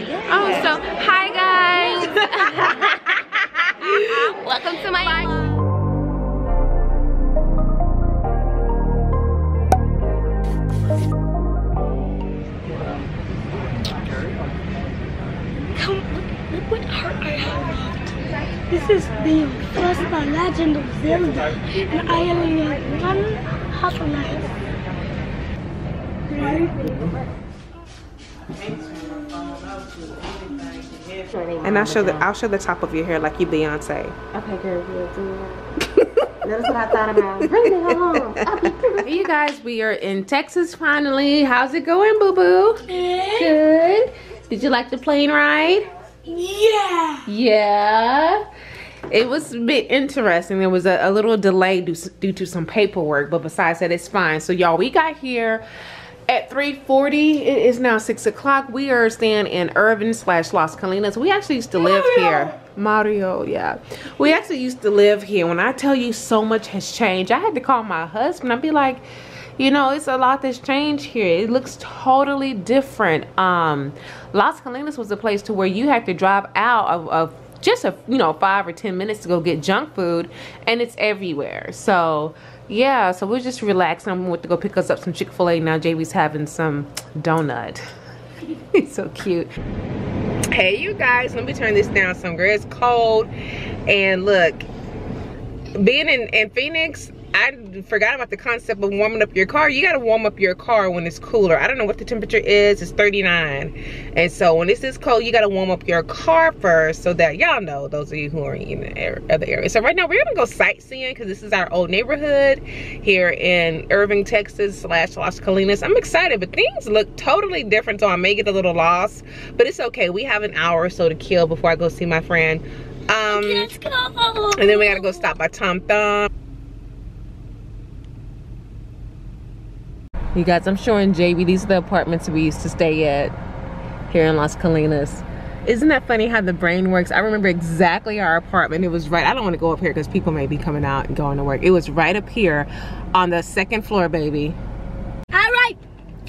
like, oh, so hi guys. Welcome to my. Come, look, look what art I have. This is the first The Legend of Zelda, and I only have one half a life. And I'll show the I'll show the top of your hair like you Beyonce. Okay, girl, we'll do it. That's what I thought about. Bring me home. Hey you guys, we are in Texas finally. How's it going, boo boo? Good. Did you like the plane ride? Yeah! Yeah. It was a bit interesting. There was a, a little delay due, due to some paperwork, but besides that, it's fine. So y'all, we got here at 3.40. It is now 6 o'clock. We are staying in Irving slash Las Colinas. We actually used to live here. Mario, yeah. We actually used to live here. When I tell you so much has changed, I had to call my husband. I'd be like, you know, it's a lot that's changed here. It looks totally different. Um, Las Colinas was a place to where you had to drive out of, of just a you know five or ten minutes to go get junk food, and it's everywhere. So yeah, so we're just relaxing. I went to go pick us up some Chick Fil A. Now JB's having some donut. He's so cute. Hey you guys, let me turn this down some. Girl, it's cold, and look, being in, in Phoenix, I forgot about the concept of warming up your car. You gotta warm up your car when it's cooler. I don't know what the temperature is. It's 39. And so when it's this is cold, you gotta warm up your car first so that y'all know, those of you who are in the other area. So right now we're gonna go sightseeing because this is our old neighborhood here in Irving, Texas slash Las Colinas. I'm excited, but things look totally different. So I may get a little lost, but it's okay. We have an hour or so to kill before I go see my friend. Um, Let's go! and then we gotta go stop by Tom Thumb. You guys, I'm showing JB, these are the apartments we used to stay at here in Las Colinas. Isn't that funny how the brain works? I remember exactly our apartment. It was right, I don't want to go up here because people may be coming out and going to work. It was right up here on the second floor, baby. Alright!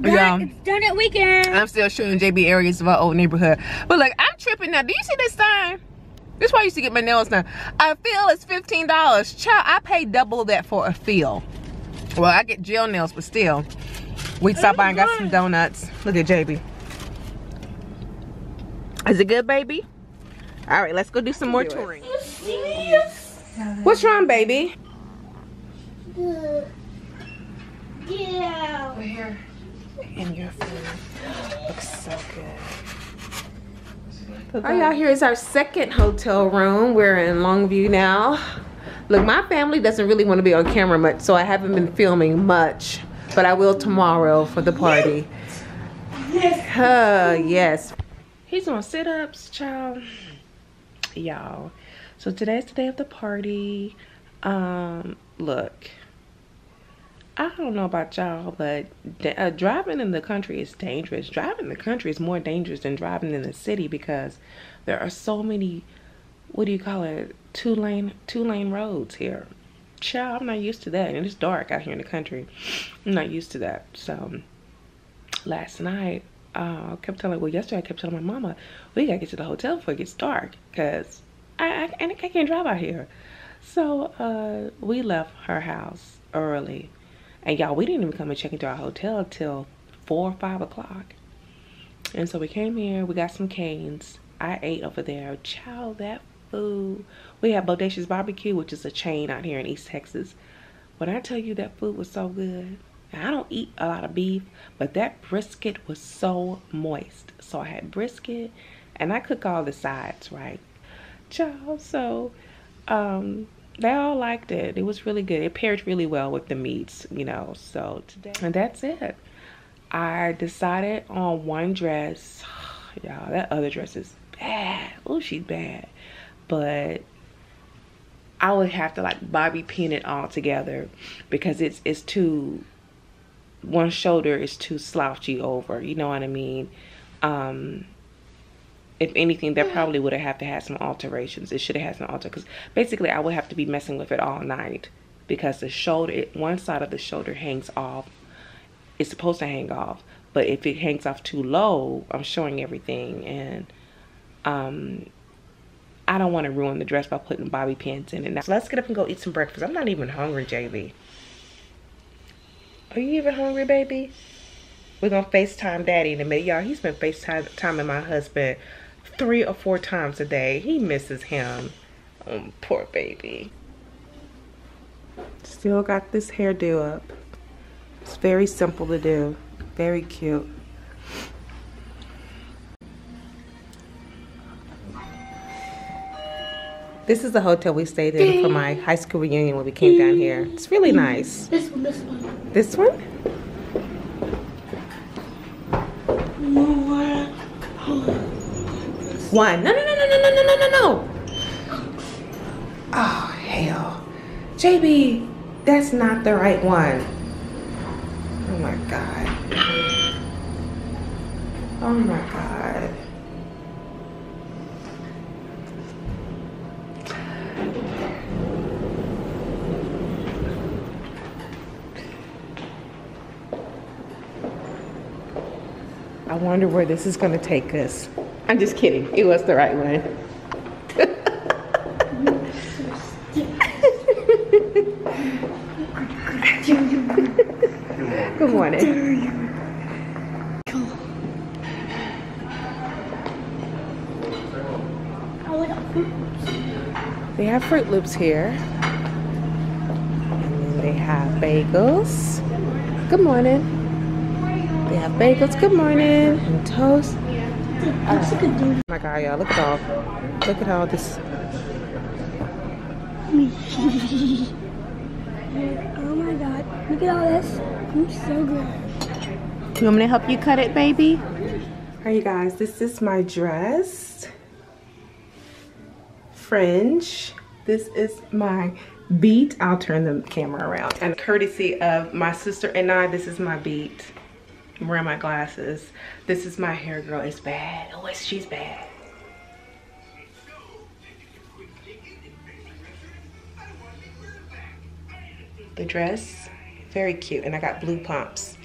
Yeah. It's done at weekend! I'm still showing JB areas of our old neighborhood. But like, I'm tripping now. Do you see this sign? This is why I used to get my nails done. A fill is $15. Child, I pay double that for a fill. Well, I get gel nails, but still. We stopped by and got some donuts. Look at JB. Is it good, baby? All right, let's go do some more touring. What's wrong, baby? Yeah! We're here in your food. Looks so good. All y'all, here is our second hotel room. We're in Longview now. Look, my family doesn't really want to be on camera much, so I haven't been filming much. But I will tomorrow for the party. Yes! Uh, yes. He's on sit-ups, child. Y'all. So today's the day of the party. Um, look. I don't know about y'all, but uh, driving in the country is dangerous. Driving in the country is more dangerous than driving in the city because there are so many, what do you call it, two lane two lane roads here. Child, I'm not used to that, and it's dark out here in the country. I'm not used to that. So last night, uh, I kept telling, well, yesterday I kept telling my mama, we gotta get to the hotel before it gets dark, cause I, I, I can't drive out here. So uh, we left her house early and y'all, we didn't even come and check into our hotel till four or five o'clock. And so we came here, we got some Cane's. I ate over there. Child, that food. We have Bodacious Barbecue, which is a chain out here in East Texas. When I tell you that food was so good, I don't eat a lot of beef, but that brisket was so moist. So I had brisket, and I cook all the sides, right? Child, so um, they all liked it. It was really good. It paired really well with the meats, you know. So today, and that's it. I decided on one dress. Y'all, that other dress is bad. Oh, she's bad. But I would have to like bobby pin it all together because it's it's too one shoulder is too slouchy over. You know what I mean? Um, if anything, that probably would have to have some alterations. It should have had some alter because basically I would have to be messing with it all night because the shoulder, it, one side of the shoulder hangs off it's supposed to hang off. But if it hangs off too low, I'm showing everything. And um, I don't want to ruin the dress by putting bobby pins in it. So let's get up and go eat some breakfast. I'm not even hungry, JB. Are you even hungry, baby? We're going to FaceTime Daddy in a minute. Y'all, he's been FaceTiming my husband three or four times a day. He misses him. Um, poor baby. Still got this hairdo up. It's very simple to do. Very cute. This is the hotel we stayed in for my high school reunion when we came down here. It's really nice. This one, this one. This one? One. No, no, no, no, no, no, no, no, no, no. Oh, hell. JB, that's not the right one. Oh my God. Oh my God. Wonder where this is going to take us. I'm just kidding. It was the right one. Good morning. They have Froot Loops here. And then they have bagels. Good morning. They have bagels. Good morning. And toast. Looks like a dude. Oh my god, y'all, look at all look at all this Oh my god. Look at all this. I'm so good. You want me to help you cut it, baby? Alright you guys, this is my dress. Fringe. This is my beat. I'll turn the camera around. And courtesy of my sister and I, this is my beat. I'm wearing my glasses. This is my hair girl. It's bad. Oh, it's, she's bad. The dress, very cute. And I got blue pumps.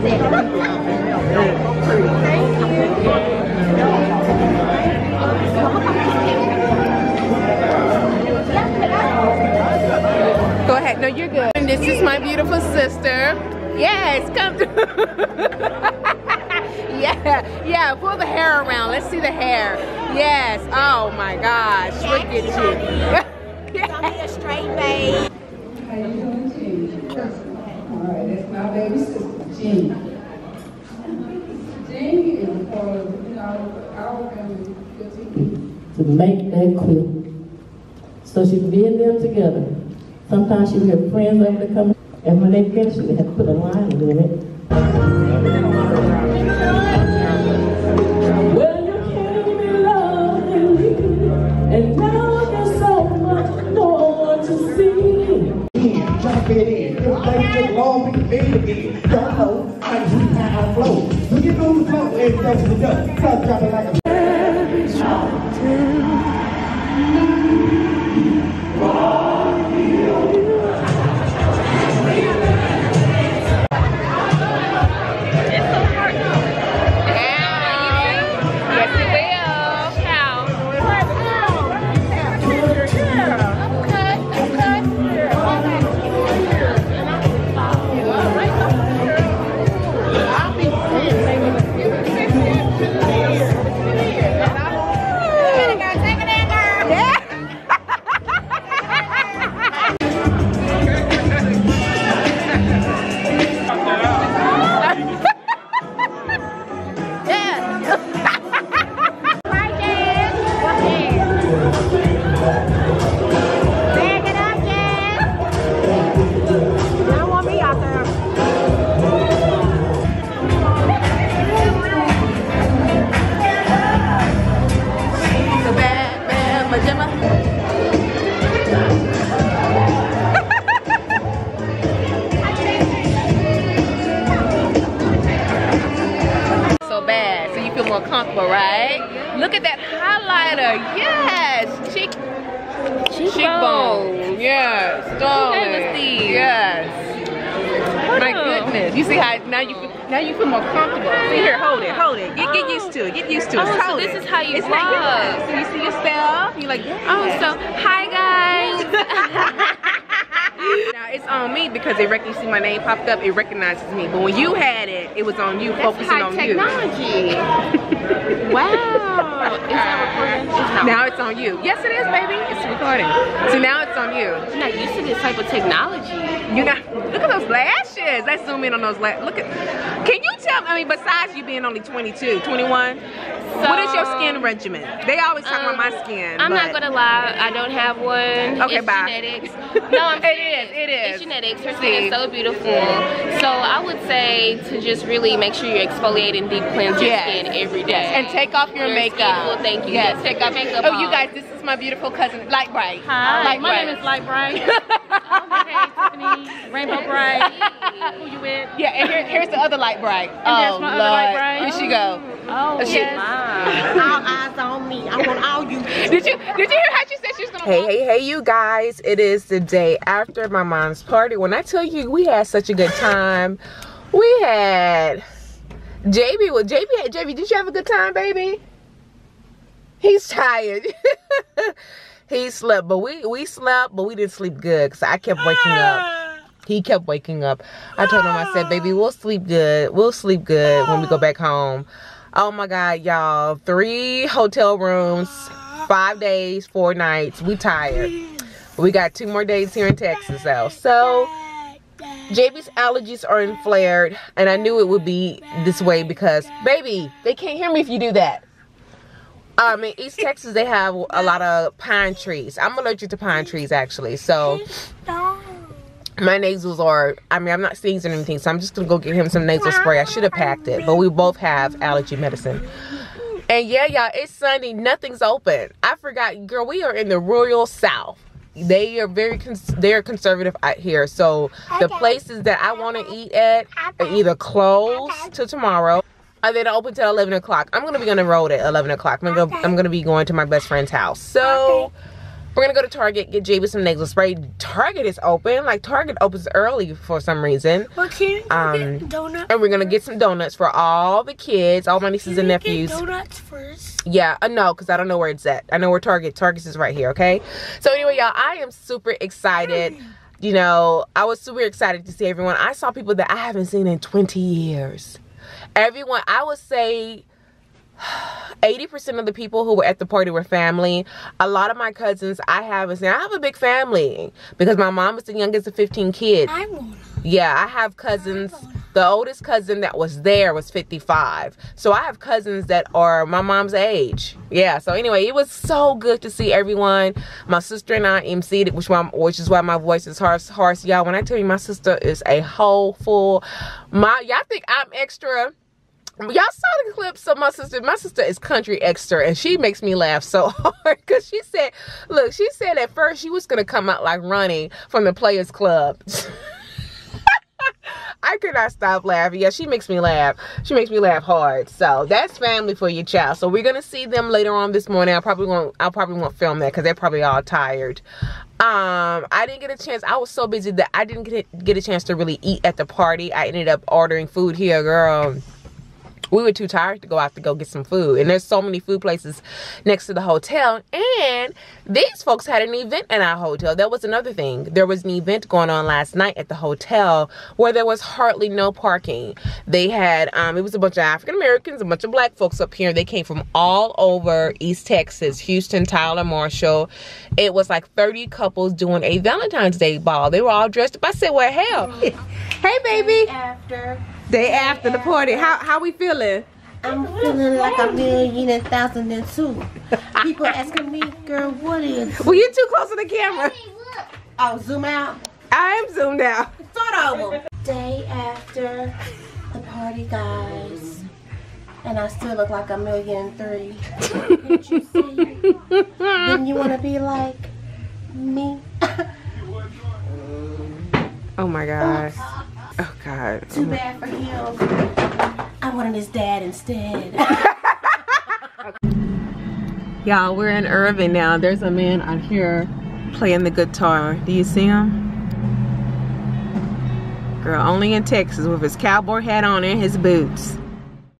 Go ahead. No, you're good. And this is my beautiful sister. Yes, come yeah, yeah, pull the hair around. Let's see the hair. Yes. Oh my gosh. Look at you. a straight babe. Alright, that's my baby sister, Jean. Jean is, you know, our family, to make that quick. So she would be in them together. Sometimes she would have friends over to come, and when they finish, she would have to put a line in it. Well, you came in love and me, and now there's so much more to see. Jump it in took long to made to get it. Don't know how to how I flow. When you know the flow, everything was done. Stop dropping like a now you feel, now you feel more comfortable. See here, hold it, hold it. Get, get used to it. Get used to it. Oh, so this it. is how you it's vlog. Like, so you see yourself. You like. Oh, so hi guys. Now it's on me because it rec- you see my name popped up. It recognizes me. But when you had it, it was on you, focusing high on technology. wow. Is that recording? It's you. not. Now it's on you. Yes, it is, baby. It's recording. So now it's on you. I'm not used to this type of technology. You know, look at those lashes. Let's zoom in on those lashes. Look at. Can you tell? I mean, besides you being only 22, 21, what is your skin regimen? They always talk about my um, skin. I'm not gonna lie, I don't have one. Okay, it's bye. genetics. No, I'm It serious. is, it is. It's genetics. Her See. skin is so beautiful. So I would say to just really make sure you're exfoliating deep cleanse your Yes. skin every day. Yes, and take off your, Your makeup. skin will thank you. Yes, Yes, take take off your makeup Oh, you guys, this is my beautiful cousin, Light Bright. Hi, Light my Bright. name is Light Bright. hey, Tiffany, Rainbow Bright. Who you with? Yeah, and here, here's the other Light Bright. oh, there's my other Light Bright. Here she go. Oh, She- yes. All eyes on me. I want all you. Did you did you hear how she said she was gonna Hey, hey, hey you guys. It is the day after my mom's party. When I tell you we had such a good time, we had JB well JB had JB, did you have a good time, baby? He's tired. he slept, but we we slept, but we didn't sleep good because I kept waking up. He kept waking up. I told him, I said, baby, we'll sleep good. We'll sleep good when we go back home. Oh my God, y'all. Three hotel rooms, five days, four nights. We tired. We got two more days here in Texas, though. So, JB's allergies are inflared, and I knew it would be this way because, baby, they can't hear me if you do that. Um, in East Texas, they have a lot of pine trees. I'm allergic to pine trees, actually. So, my nasals are i mean i'm not sneezing or anything so i'm just gonna go get him some nasal spray. I should have packed it but we both have allergy medicine. And yeah y'all it's sunny. Nothing's open. I forgot girl we are in the royal south. They are very cons- they're conservative out here. So the places that i want to eat at are either closed till tomorrow or they're open till 11 o'clock. I'm gonna be on the road at 11 o'clock. I'm gonna go, i'm gonna be going to my best friend's house. So we're gonna go to Target, get JB some nasal spray. Target is open. Like Target opens early for some reason. Well, can you Um, get donuts? And we're gonna get some donuts for all the kids, all my nieces and nephews. Get donuts first. Yeah, uh, no, because I don't know where it's at. I know where Target. Target is right here, okay? So anyway, y'all, I am super excited. You know, I was super excited to see everyone. I saw people that I haven't seen in 20 years. Everyone, I would say 80% of the people who were at the party were family. A lot of my cousins I seen. I have a big family because my mom is the youngest of 15 kids. I want. Yeah, I have cousins. The oldest cousin that was there was 55. So I have cousins that are my mom's age. Yeah, so anyway, it was so good to see everyone. My sister and I emceed it, which, why, which is why my voice is harsh. hoarse. Y'all, when I tell you my sister is a whole full, my y'all think I'm extra y'all saw the clips of my sister my sister is country extra and she makes me laugh so hard because she said look she said at first she was gonna come out like running from the players club I could not stop laughing. Yeah, she makes me laugh. She makes me laugh hard. So that's family for your child. So we're gonna see them later on this morning. I probably won't. I probably won't film that because they're probably all tired. Um, I didn't get a chance. I was so busy that I didn't get get a chance to really eat at the party. I ended up ordering food here, girl we were too tired to go out to go get some food. And there's so many food places next to the hotel. And these folks had an event in our hotel. That was another thing. There was an event going on last night at the hotel where there was hardly no parking. They had, um, it was a bunch of African Americans, a bunch of black folks up here. They came from all over East Texas, Houston, Tyler, Marshall. It was like 30 couples doing a Valentine's Day ball. They were all dressed up. I said, well, hell. hey, baby. After Day after the party. How how we feeling? I'm feeling like a million and thousand and two. People asking me, girl, what is? Well, you're too close to the camera. Oh, zoom out. I am zoomed out. Start over. Day after the party, guys. And I still look like a million and three. Can't you see? then you want to be like me? Oh my god. God. Too bad for him. I wanted his dad instead. Y'all, we're in Irving now. There's a man out here playing the guitar. Do you see him? Girl, only in Texas with his cowboy hat on and his boots.